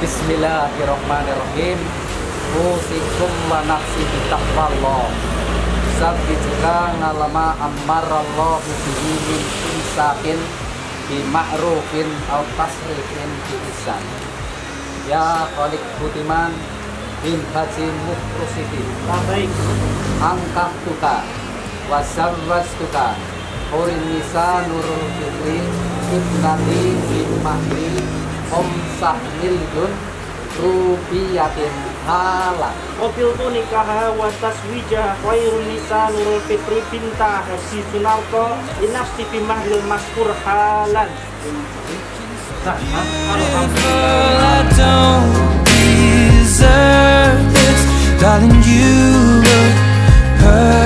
Bismillahirrahmanirrahim. Usikum wa nafsi bitaqwallah. Sabdi juga ngalama ammarallahu bihi min insakin bima'rufin au tasrifin bi ihsan. Ya Khalik Butiman bin Haji Muhtrusidi Baik, Angkat tuka Wasarras tuka Hurin Nisa Nurul Fitri Ibnati bin Mahdi khamsah mildun rupiyatin halal Mobil tu nikaha wa taswija khairun nisa nurul fitri binta hasi sunarto inafsi bimahril maskur deserve this Darling, you look perfect.